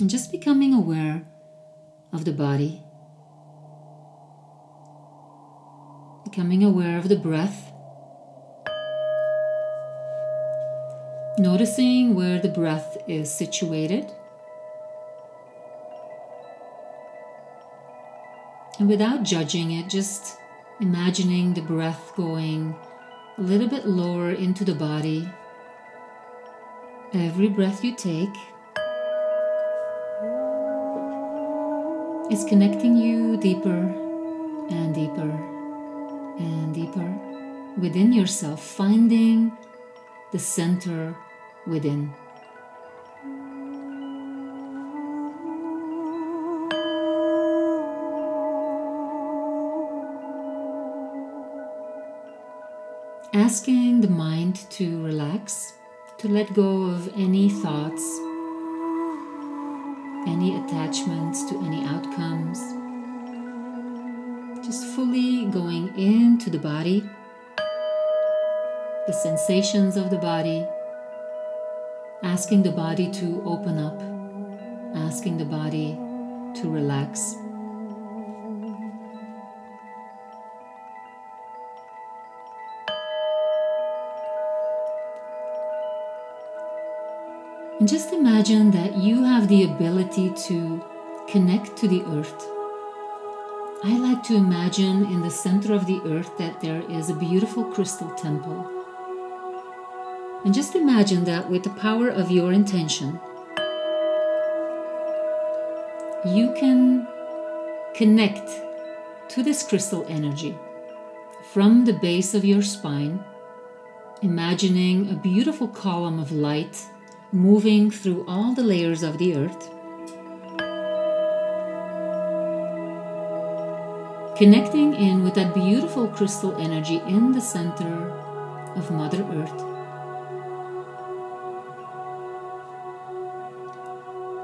And just becoming aware of the body. Becoming aware of the breath. Noticing where the breath is situated. And without judging it, just imagining the breath going a little bit lower into the body. Every breath you take is connecting you deeper and deeper and deeper within yourself, finding the center within. Asking the mind to relax, to let go of any thoughts, any attachments to any outcomes. Just fully going into the body, the sensations of the body, asking the body to open up, asking the body to relax. And just imagine that you have the ability to connect to the earth. I like to imagine in the center of the earth that there is a beautiful crystal temple. And just imagine that with the power of your intention, you can connect to this crystal energy from the base of your spine, imagining a beautiful column of light moving through all the layers of the earth, connecting in with that beautiful crystal energy in the center of Mother Earth.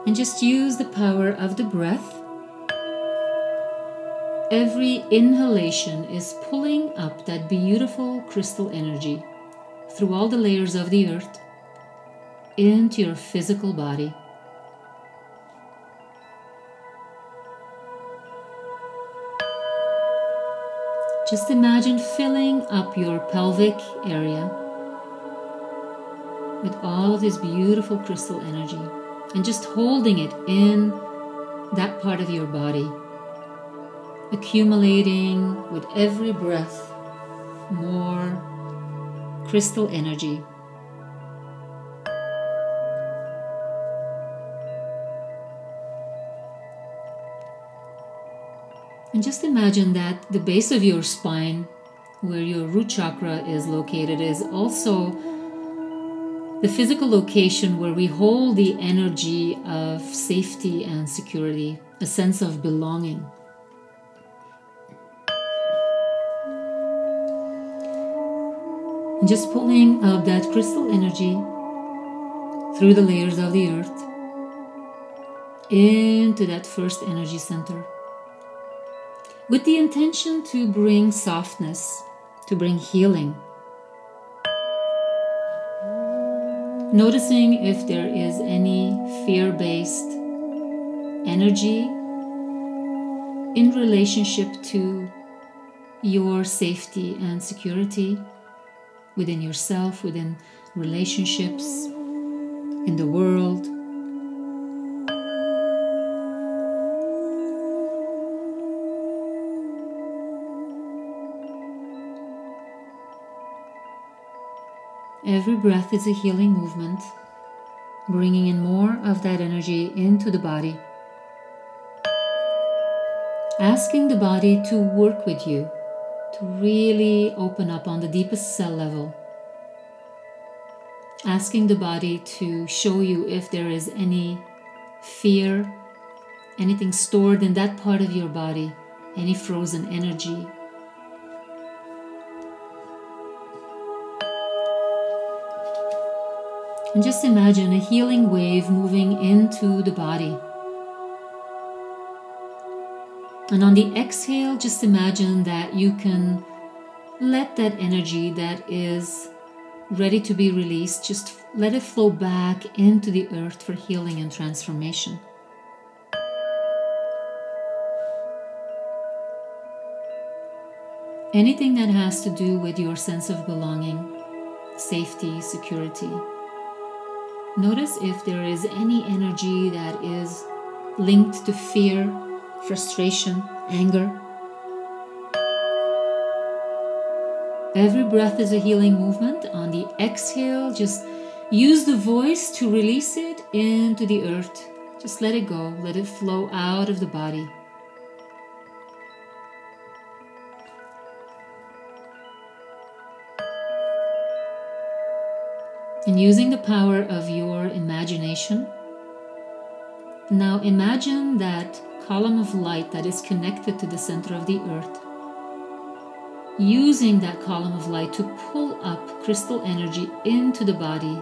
And just use the power of the breath. Every inhalation is pulling up that beautiful crystal energy through all the layers of the earth into your physical body. Just imagine filling up your pelvic area with all of this beautiful crystal energy and just holding it in that part of your body, accumulating with every breath more crystal energy. And just imagine that the base of your spine, where your root chakra is located, is also the physical location where we hold the energy of safety and security, a sense of belonging. And just pulling up that crystal energy through the layers of the earth into that first energy center with the intention to bring softness, to bring healing. Noticing if there is any fear based energy in relationship to your safety and security within yourself, within relationships, in the world. Every breath is a healing movement, bringing in more of that energy into the body. Asking the body to work with you, to really open up on the deepest cell level. Asking the body to show you if there is any fear, anything stored in that part of your body, any frozen energy, And just imagine a healing wave moving into the body. And on the exhale, just imagine that you can let that energy that is ready to be released, just let it flow back into the earth for healing and transformation. Anything that has to do with your sense of belonging, safety, security, Notice if there is any energy that is linked to fear, frustration, anger. Every breath is a healing movement. On the exhale, just use the voice to release it into the earth. Just let it go, let it flow out of the body. And using the power of your imagination, now imagine that column of light that is connected to the center of the earth. Using that column of light to pull up crystal energy into the body,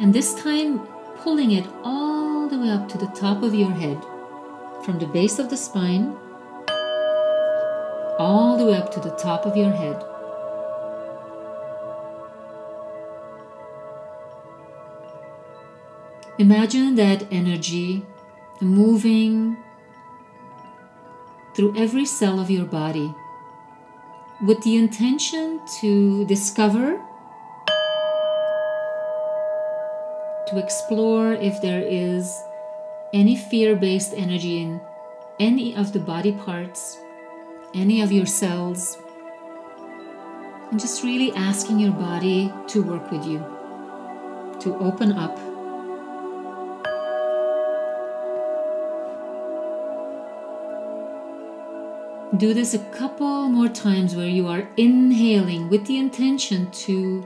and this time pulling it all the way up to the top of your head, from the base of the spine, all the way up to the top of your head. Imagine that energy moving through every cell of your body with the intention to discover, to explore if there is any fear based energy in any of the body parts, any of your cells, and just really asking your body to work with you, to open up Do this a couple more times where you are inhaling with the intention to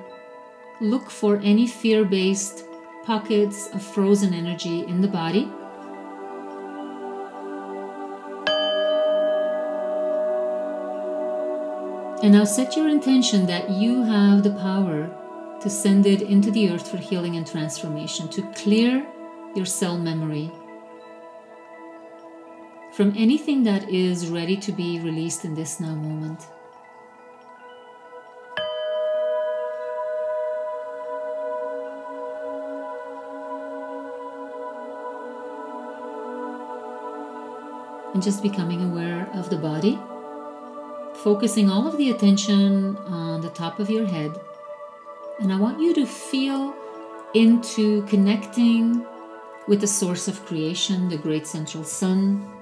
look for any fear based pockets of frozen energy in the body. And now set your intention that you have the power to send it into the earth for healing and transformation, to clear your cell memory from anything that is ready to be released in this now moment. And just becoming aware of the body, focusing all of the attention on the top of your head. And I want you to feel into connecting with the source of creation, the great central sun,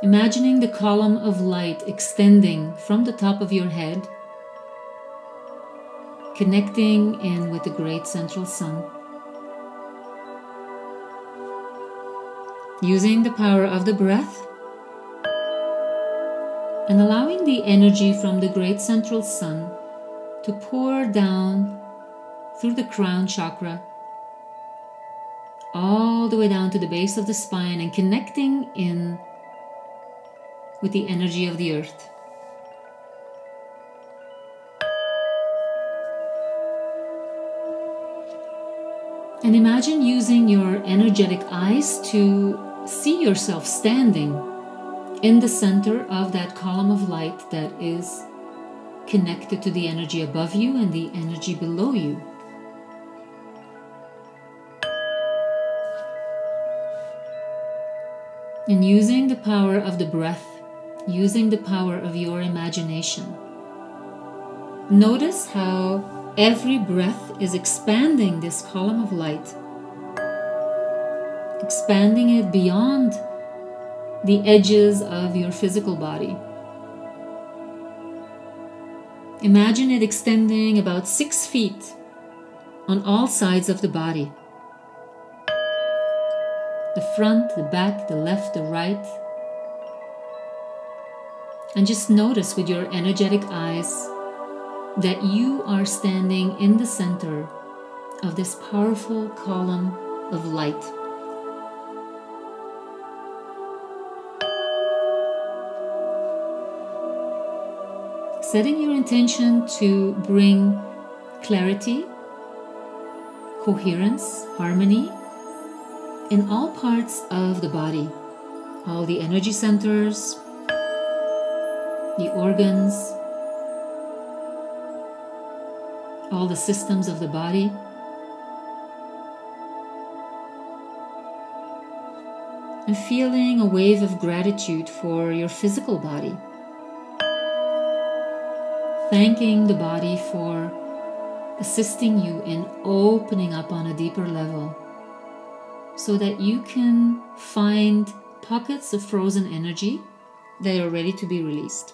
Imagining the column of light extending from the top of your head, connecting in with the great central sun. Using the power of the breath and allowing the energy from the great central sun to pour down through the crown chakra all the way down to the base of the spine and connecting in with the energy of the earth. And imagine using your energetic eyes to see yourself standing in the center of that column of light that is connected to the energy above you and the energy below you. And using the power of the breath using the power of your imagination. Notice how every breath is expanding this column of light, expanding it beyond the edges of your physical body. Imagine it extending about six feet on all sides of the body the front, the back, the left, the right, and just notice with your energetic eyes that you are standing in the center of this powerful column of light. Setting your intention to bring clarity, coherence, harmony in all parts of the body, all the energy centers, the organs, all the systems of the body. and feeling a wave of gratitude for your physical body. Thanking the body for assisting you in opening up on a deeper level so that you can find pockets of frozen energy that are ready to be released.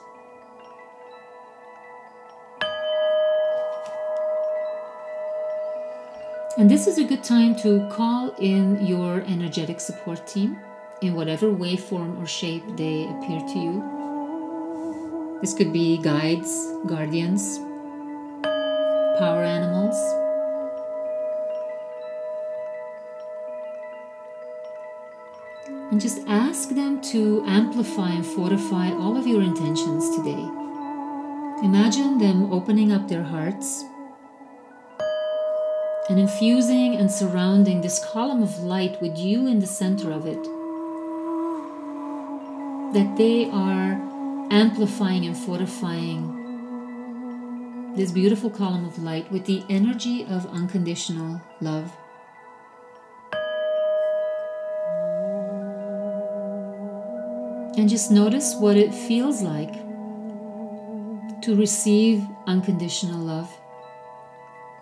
And this is a good time to call in your energetic support team in whatever way, form, or shape they appear to you. This could be guides, guardians, power animals. And just ask them to amplify and fortify all of your intentions today. Imagine them opening up their hearts and infusing and surrounding this column of light with you in the center of it. That they are amplifying and fortifying this beautiful column of light with the energy of unconditional love. And just notice what it feels like to receive unconditional love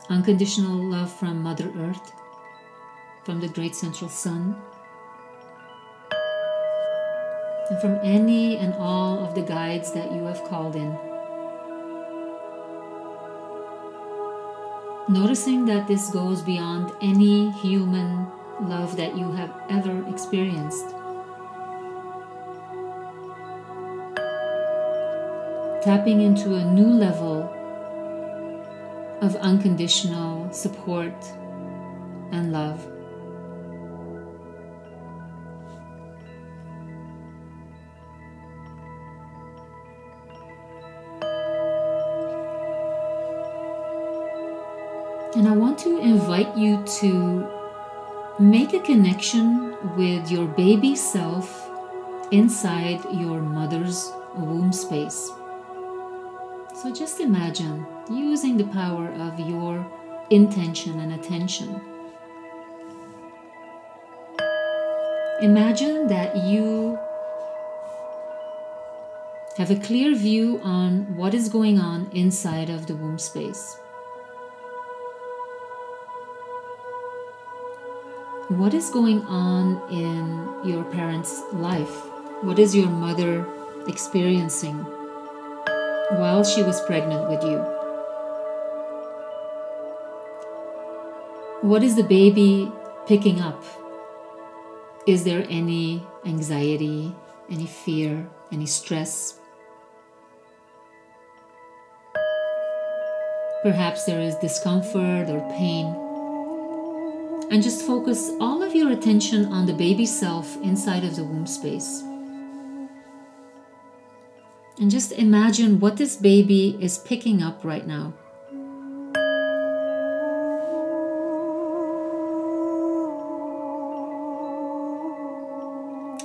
unconditional love from Mother Earth, from the Great Central Sun, and from any and all of the guides that you have called in. Noticing that this goes beyond any human love that you have ever experienced. Tapping into a new level of unconditional support and love. And I want to invite you to make a connection with your baby self inside your mother's womb space. So just imagine using the power of your intention and attention. Imagine that you have a clear view on what is going on inside of the womb space. What is going on in your parents' life? What is your mother experiencing while she was pregnant with you? What is the baby picking up? Is there any anxiety, any fear, any stress? Perhaps there is discomfort or pain. And just focus all of your attention on the baby self inside of the womb space. And just imagine what this baby is picking up right now.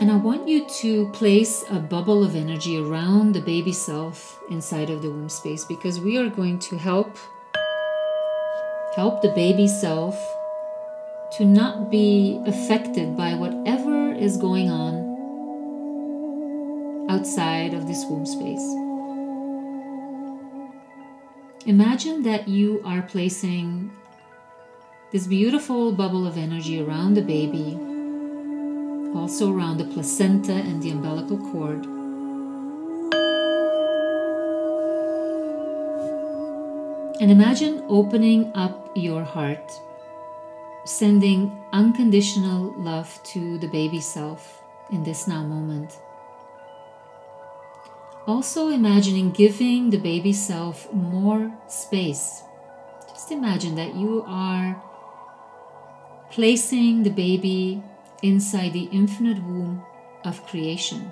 And I want you to place a bubble of energy around the baby self inside of the womb space because we are going to help help the baby self to not be affected by whatever is going on outside of this womb space. Imagine that you are placing this beautiful bubble of energy around the baby also around the placenta and the umbilical cord. And imagine opening up your heart, sending unconditional love to the baby self in this now moment. Also, imagining giving the baby self more space. Just imagine that you are placing the baby inside the infinite womb of creation.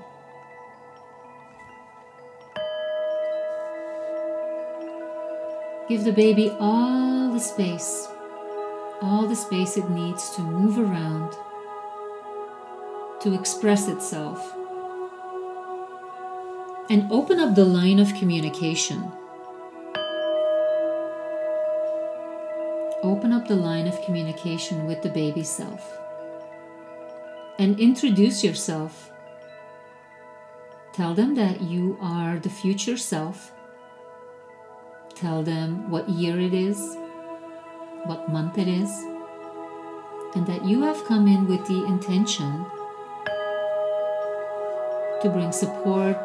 Give the baby all the space, all the space it needs to move around, to express itself. And open up the line of communication. Open up the line of communication with the baby self. And introduce yourself. Tell them that you are the future self. Tell them what year it is, what month it is, and that you have come in with the intention to bring support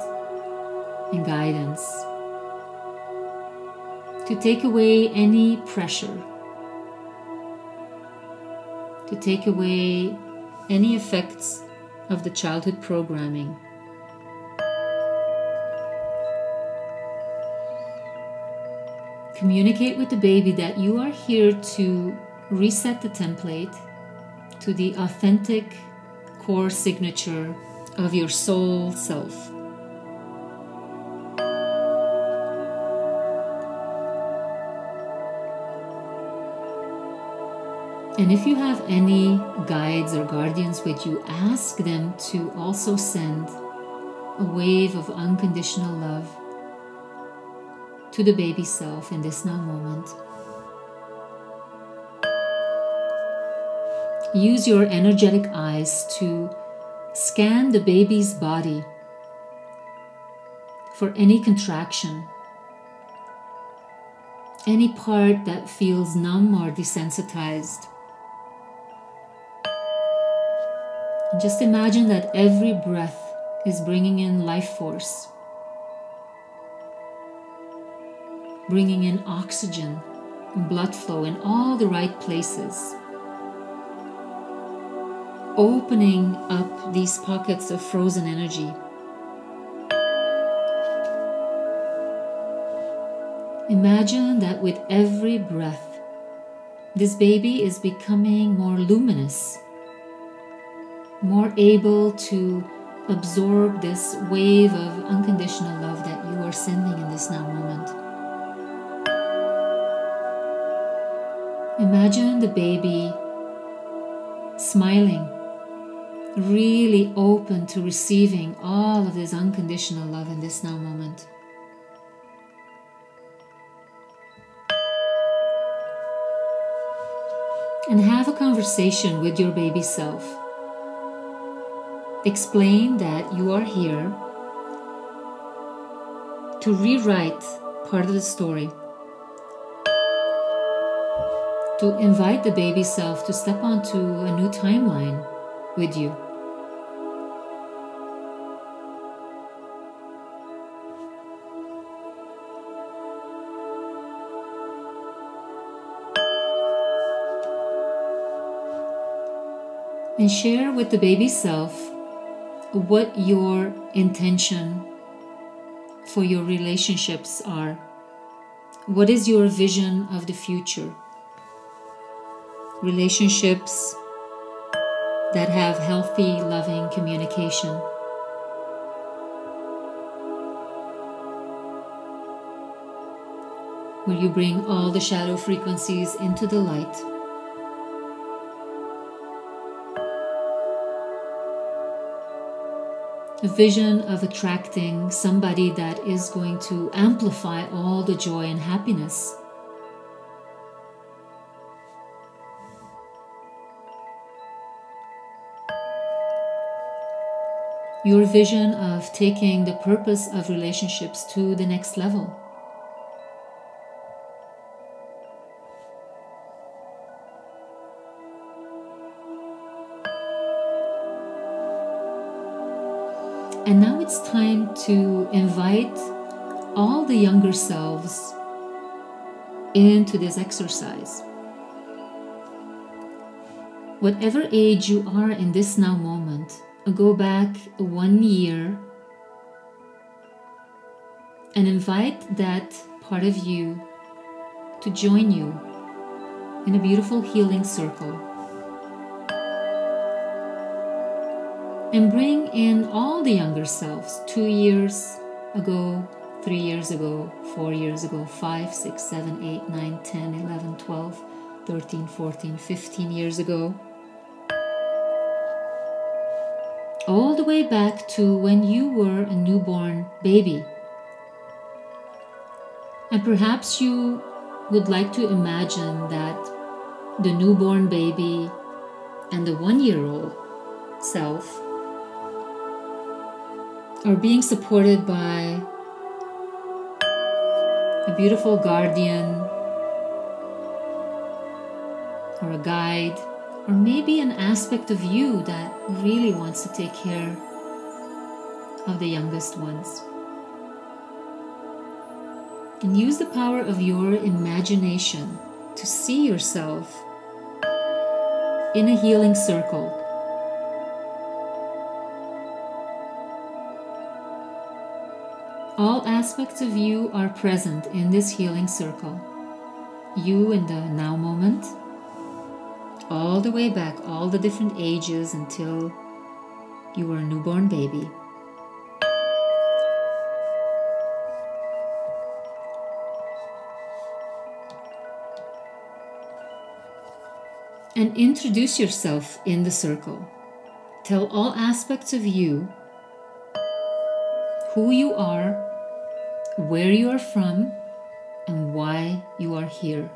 and guidance, to take away any pressure, to take away any effects of the childhood programming. Communicate with the baby that you are here to reset the template to the authentic core signature of your soul self. And if you have any guides or guardians with you, ask them to also send a wave of unconditional love to the baby self in this now moment. Use your energetic eyes to scan the baby's body for any contraction, any part that feels numb or desensitized. And just imagine that every breath is bringing in life force, bringing in oxygen and blood flow in all the right places, opening up these pockets of frozen energy. Imagine that with every breath, this baby is becoming more luminous more able to absorb this wave of unconditional love that you are sending in this now moment. Imagine the baby smiling, really open to receiving all of this unconditional love in this now moment. And have a conversation with your baby self explain that you are here to rewrite part of the story, to invite the baby self to step onto a new timeline with you. And share with the baby self what your intention for your relationships are. What is your vision of the future? Relationships that have healthy, loving communication. Where you bring all the shadow frequencies into the light. A vision of attracting somebody that is going to amplify all the joy and happiness. Your vision of taking the purpose of relationships to the next level. It's time to invite all the younger selves into this exercise. Whatever age you are in this now moment, go back one year and invite that part of you to join you in a beautiful healing circle. And bring in all the younger selves two years ago, three years ago, four years ago, five, six, seven, eight, nine, 10, 11, 12, 13, 14, 15 years ago. All the way back to when you were a newborn baby. And perhaps you would like to imagine that the newborn baby and the one year old self are being supported by a beautiful guardian or a guide, or maybe an aspect of you that really wants to take care of the youngest ones. And use the power of your imagination to see yourself in a healing circle. All aspects of you are present in this healing circle. You in the now moment, all the way back, all the different ages until you were a newborn baby. And introduce yourself in the circle. Tell all aspects of you who you are, where you are from, and why you are here.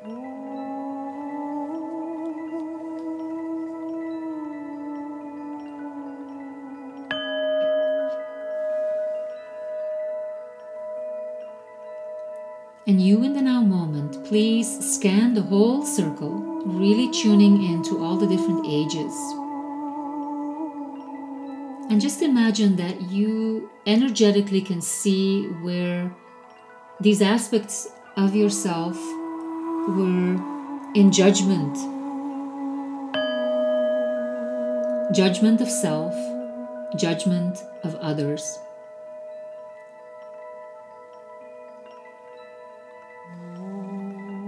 And you in the now moment, please scan the whole circle, really tuning into all the different ages. And just imagine that you energetically can see where these aspects of yourself were in judgment. Judgment of self, judgment of others.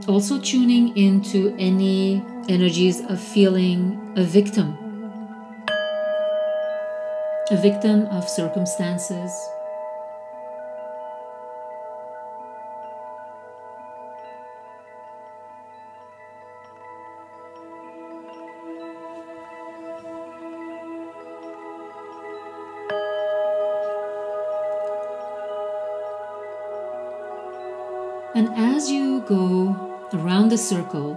also tuning into any energies of feeling a victim, a victim of circumstances. And as you go around the circle,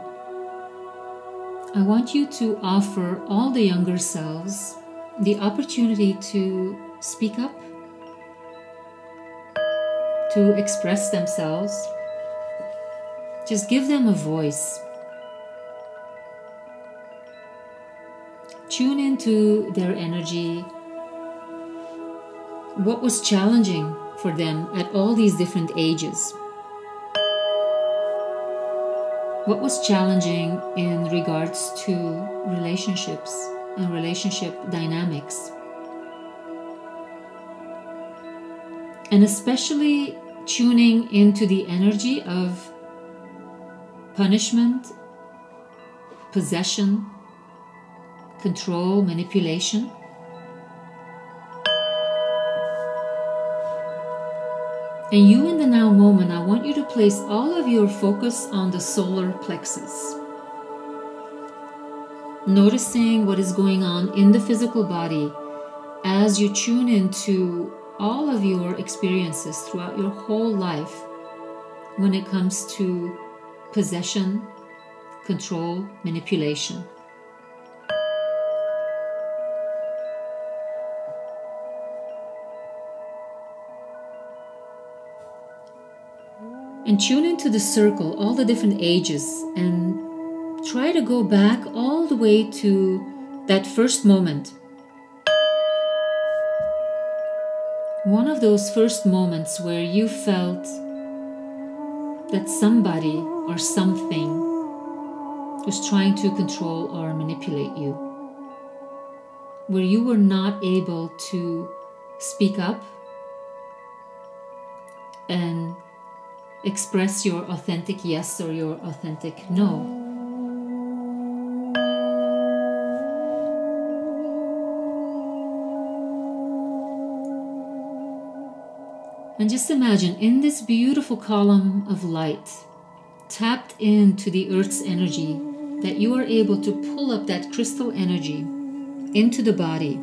I want you to offer all the younger selves the opportunity to speak up, to express themselves. Just give them a voice. Tune into their energy. What was challenging for them at all these different ages? What was challenging in regards to relationships and relationship dynamics? And especially tuning into the energy of punishment, possession, control, manipulation. And you in the now moment, I want you to place all of your focus on the solar plexus. Noticing what is going on in the physical body as you tune into all of your experiences throughout your whole life when it comes to possession, control, manipulation. And tune into the circle, all the different ages, and try to go back all the way to that first moment. One of those first moments where you felt that somebody or something was trying to control or manipulate you, where you were not able to speak up and express your authentic yes or your authentic no. And just imagine in this beautiful column of light, tapped into the earth's energy, that you are able to pull up that crystal energy into the body,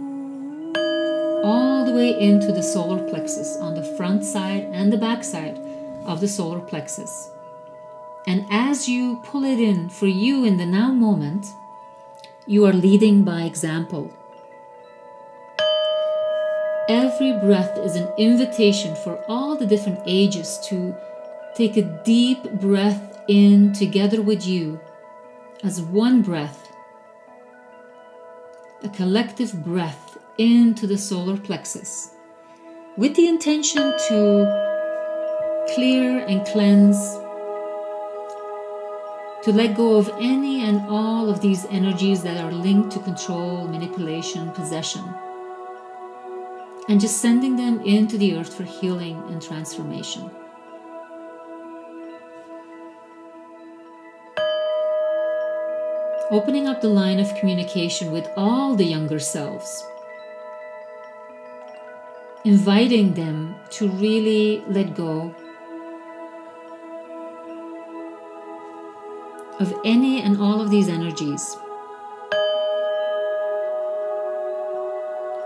all the way into the solar plexus on the front side and the back side of the solar plexus. And as you pull it in for you in the now moment, you are leading by example. every breath is an invitation for all the different ages to take a deep breath in together with you as one breath, a collective breath into the solar plexus with the intention to clear and cleanse, to let go of any and all of these energies that are linked to control, manipulation, possession, and just sending them into the earth for healing and transformation. Opening up the line of communication with all the younger selves inviting them to really let go of any and all of these energies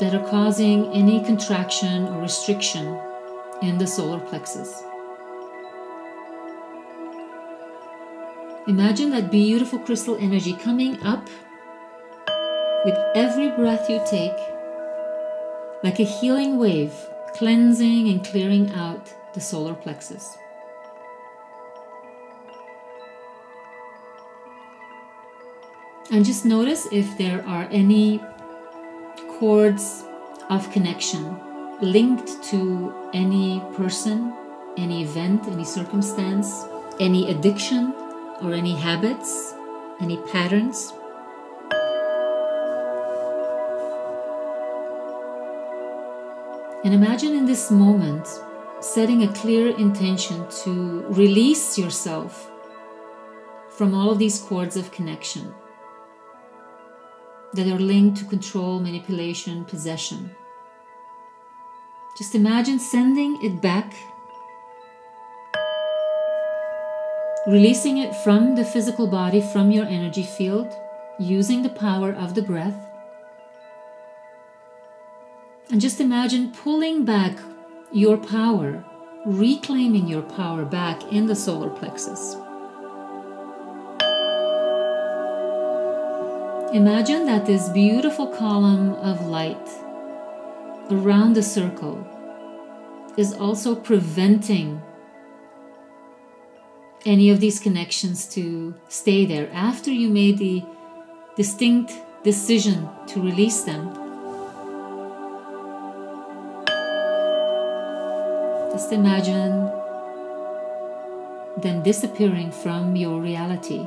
that are causing any contraction or restriction in the solar plexus. Imagine that beautiful crystal energy coming up with every breath you take like a healing wave, cleansing and clearing out the solar plexus. And just notice if there are any cords of connection linked to any person, any event, any circumstance, any addiction, or any habits, any patterns. And imagine in this moment setting a clear intention to release yourself from all of these cords of connection that are linked to control, manipulation, possession. Just imagine sending it back, releasing it from the physical body, from your energy field, using the power of the breath and just imagine pulling back your power, reclaiming your power back in the solar plexus. Imagine that this beautiful column of light around the circle is also preventing any of these connections to stay there after you made the distinct decision to release them Just imagine them disappearing from your reality.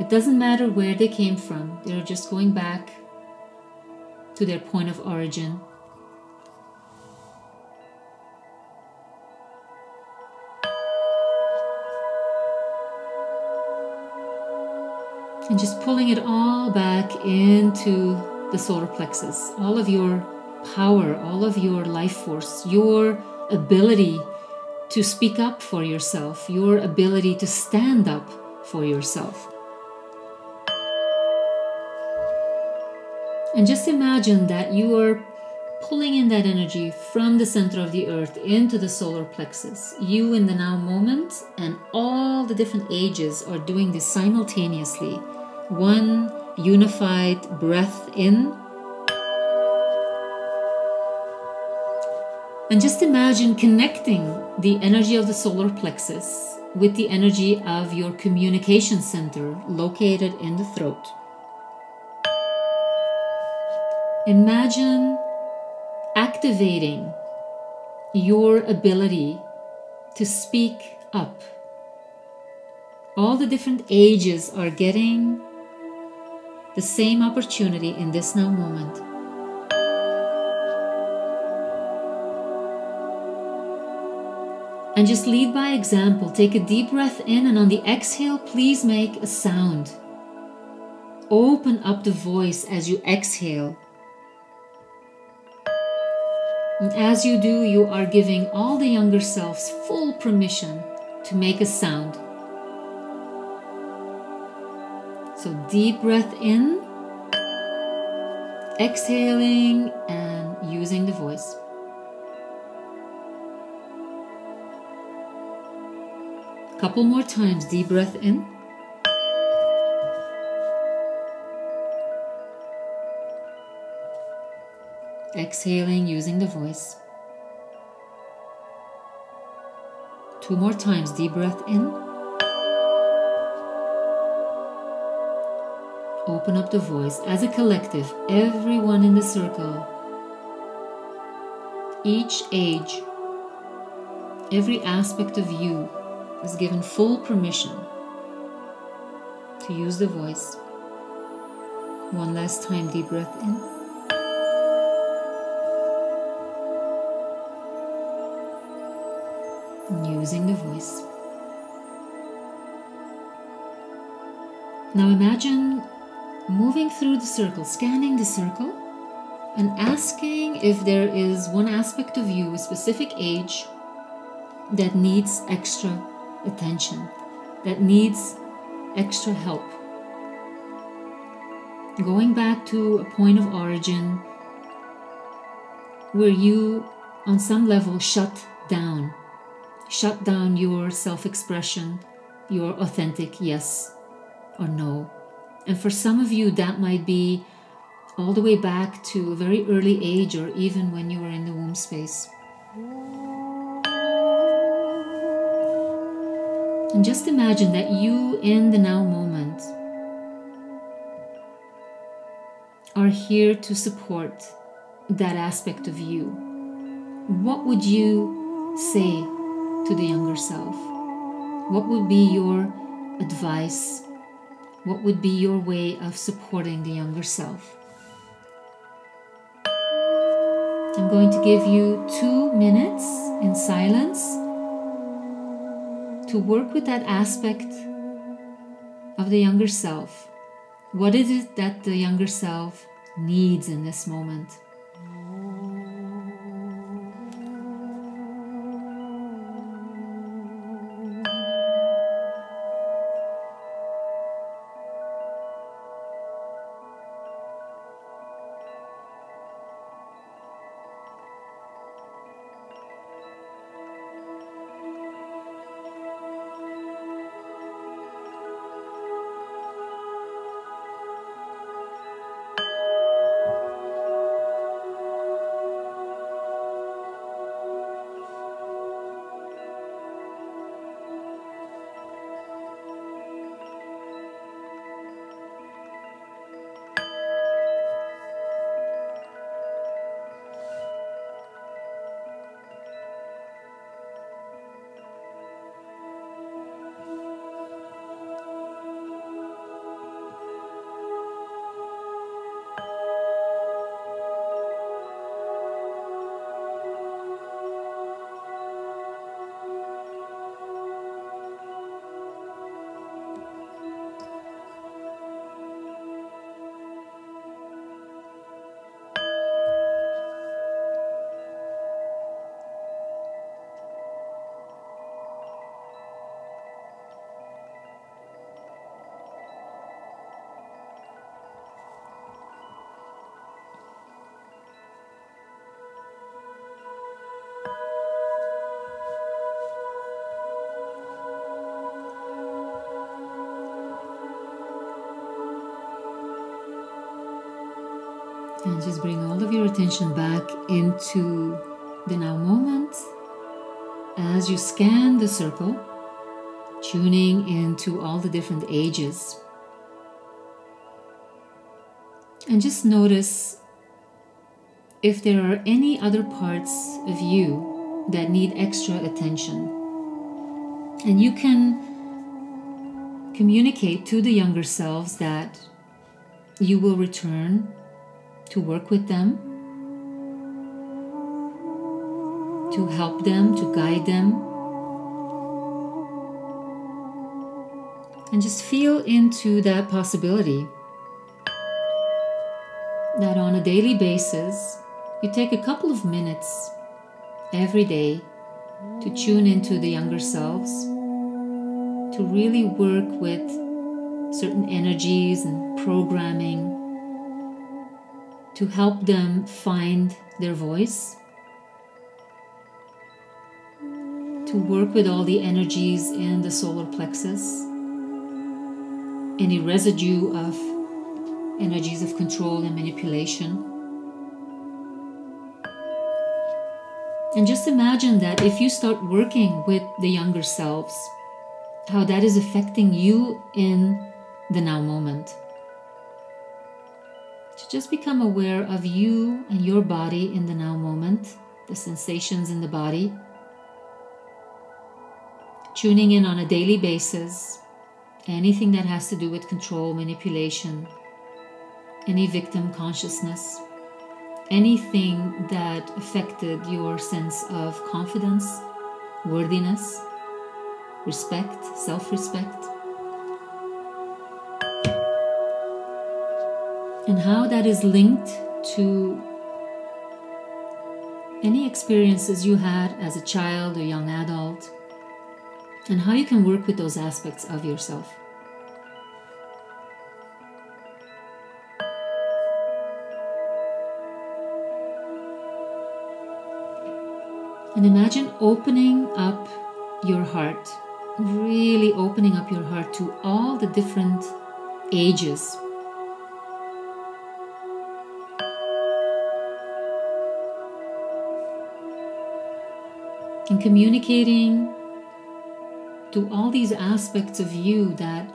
It doesn't matter where they came from, they're just going back to their point of origin. And just pulling it all back into the solar plexus, all of your power, all of your life force, your ability to speak up for yourself, your ability to stand up for yourself. And just imagine that you are pulling in that energy from the center of the earth into the solar plexus. You in the now moment and all the different ages are doing this simultaneously. One unified breath in And just imagine connecting the energy of the solar plexus with the energy of your communication center located in the throat. Imagine activating your ability to speak up. All the different ages are getting the same opportunity in this now moment. And just lead by example. Take a deep breath in, and on the exhale, please make a sound. Open up the voice as you exhale. As you do, you are giving all the younger selves full permission to make a sound. So, deep breath in, exhaling, and using the voice. Couple more times. Deep breath in. Exhaling using the voice. Two more times, deep breath in. Open up the voice as a collective, everyone in the circle, each age, every aspect of you is given full permission to use the voice. One last time, deep breath in. The voice. Now imagine moving through the circle, scanning the circle, and asking if there is one aspect of you, a specific age, that needs extra attention, that needs extra help. Going back to a point of origin where you, on some level, shut down shut down your self expression, your authentic yes or no. And for some of you, that might be all the way back to a very early age or even when you were in the womb space. And just imagine that you, in the now moment, are here to support that aspect of you. What would you say to the younger self? What would be your advice? What would be your way of supporting the younger self? I'm going to give you two minutes in silence to work with that aspect of the younger self. What is it that the younger self needs in this moment? And just bring all of your attention back into the now moment as you scan the circle, tuning into all the different ages. And just notice if there are any other parts of you that need extra attention. And you can communicate to the younger selves that you will return to work with them, to help them, to guide them. And just feel into that possibility that on a daily basis, you take a couple of minutes every day to tune into the younger selves, to really work with certain energies and programming to help them find their voice, to work with all the energies in the solar plexus, any residue of energies of control and manipulation. And just imagine that if you start working with the younger selves, how that is affecting you in the now moment. To just become aware of you and your body in the now moment, the sensations in the body, tuning in on a daily basis, anything that has to do with control, manipulation, any victim consciousness anything that affected your sense of confidence, worthiness, respect, self respect, and how that is linked to any experiences you had as a child or young adult, and how you can work with those aspects of yourself. And imagine opening up your heart, really opening up your heart to all the different ages. And communicating to all these aspects of you that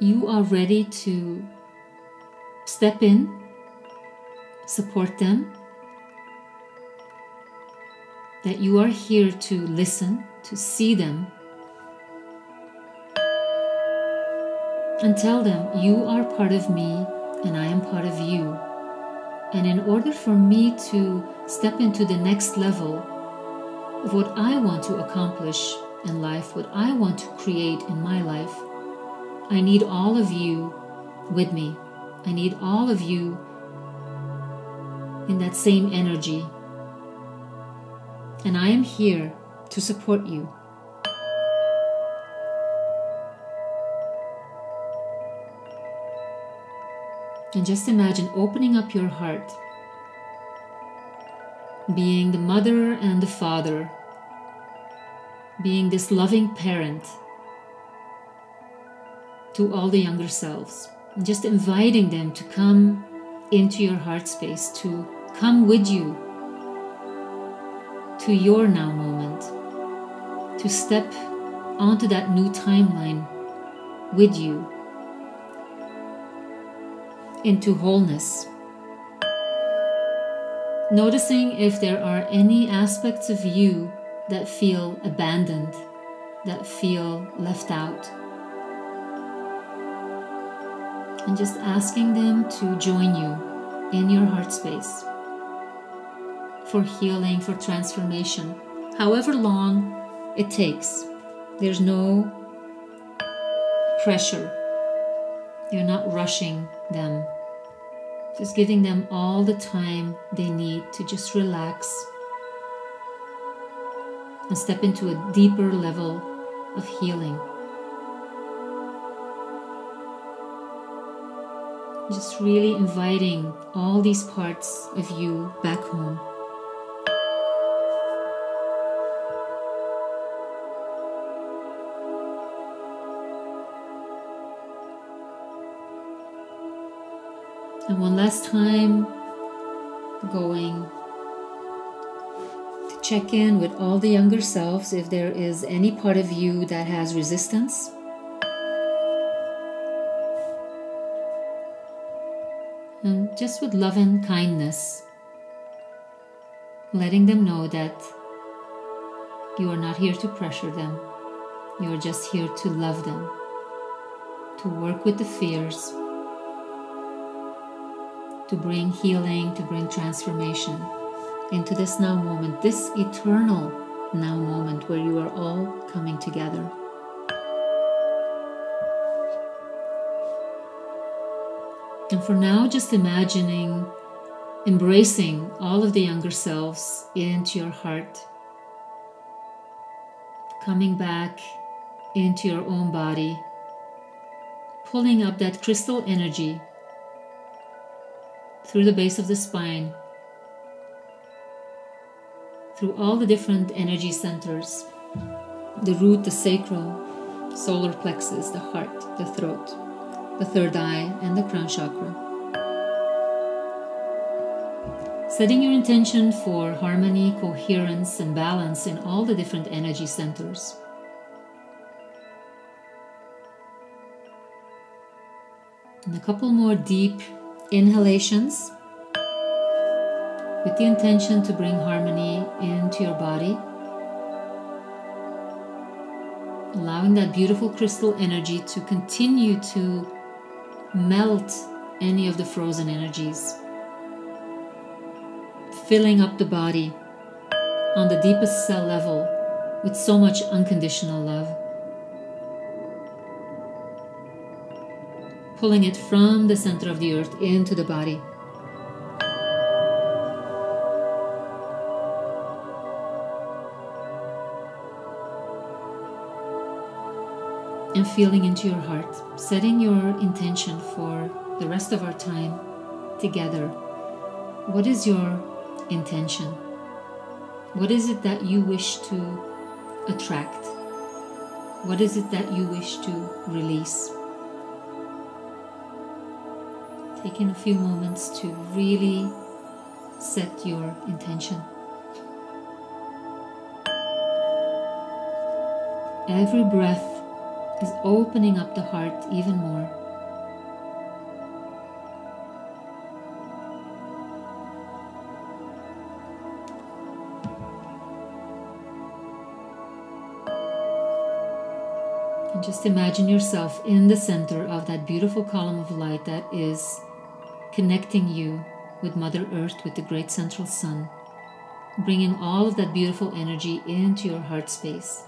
you are ready to step in, support them, that you are here to listen, to see them, and tell them, You are part of me and I am part of you. And in order for me to step into the next level what I want to accomplish in life, what I want to create in my life, I need all of you with me. I need all of you in that same energy and I am here to support you. And just imagine opening up your heart, being the mother and the father, being this loving parent to all the younger selves, just inviting them to come into your heart space, to come with you to your now moment, to step onto that new timeline with you into wholeness. Noticing if there are any aspects of you that feel abandoned, that feel left out. And just asking them to join you in your heart space for healing, for transformation, however long it takes. There's no pressure. You're not rushing them. Just giving them all the time they need to just relax and step into a deeper level of healing. Just really inviting all these parts of you back home. And one last time, going to check in with all the younger selves if there is any part of you that has resistance. And just with love and kindness, letting them know that you are not here to pressure them, you are just here to love them, to work with the fears to bring healing, to bring transformation into this now moment, this eternal now moment where you are all coming together. And for now, just imagining embracing all of the younger selves into your heart, coming back into your own body, pulling up that crystal energy through the base of the spine, through all the different energy centers the root, the sacral, solar plexus, the heart, the throat, the third eye, and the crown chakra. Setting your intention for harmony, coherence, and balance in all the different energy centers. And a couple more deep inhalations with the intention to bring harmony into your body. Allowing that beautiful crystal energy to continue to melt any of the frozen energies. Filling up the body on the deepest cell level with so much unconditional love. Pulling it from the center of the earth into the body. and feeling into your heart, setting your intention for the rest of our time together. What is your intention? What is it that you wish to attract? What is it that you wish to release? Taking a few moments to really set your intention. Every breath is opening up the heart even more. And just imagine yourself in the center of that beautiful column of light that is connecting you with Mother Earth, with the great central sun, bringing all of that beautiful energy into your heart space.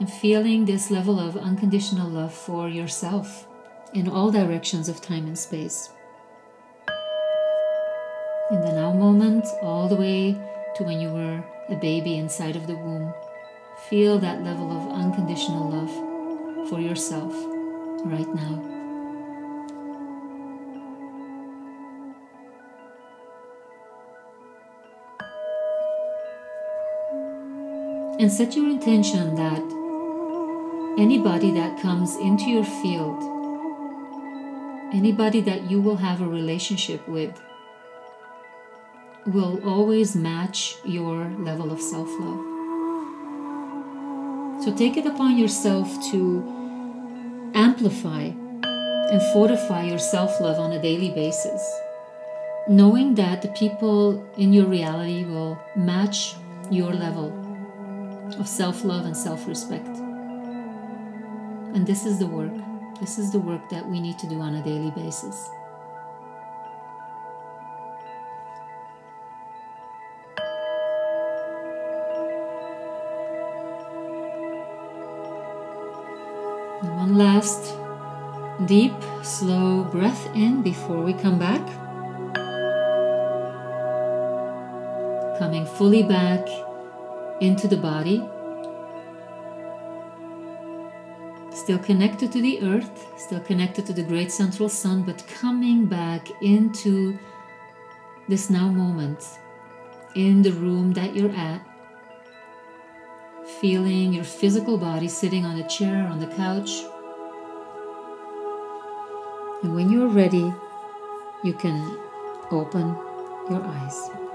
and feeling this level of unconditional love for yourself in all directions of time and space. In the now moment, all the way to when you were a baby inside of the womb, feel that level of unconditional love for yourself right now. And set your intention that anybody that comes into your field, anybody that you will have a relationship with, will always match your level of self love. So take it upon yourself to amplify and fortify your self love on a daily basis, knowing that the people in your reality will match your level of self love and self respect. And this is the work. This is the work that we need to do on a daily basis. One last deep, slow breath in before we come back. Coming fully back into the body. still connected to the earth, still connected to the great central sun, but coming back into this now moment in the room that you're at, feeling your physical body sitting on a chair, on the couch. And when you're ready, you can open your eyes.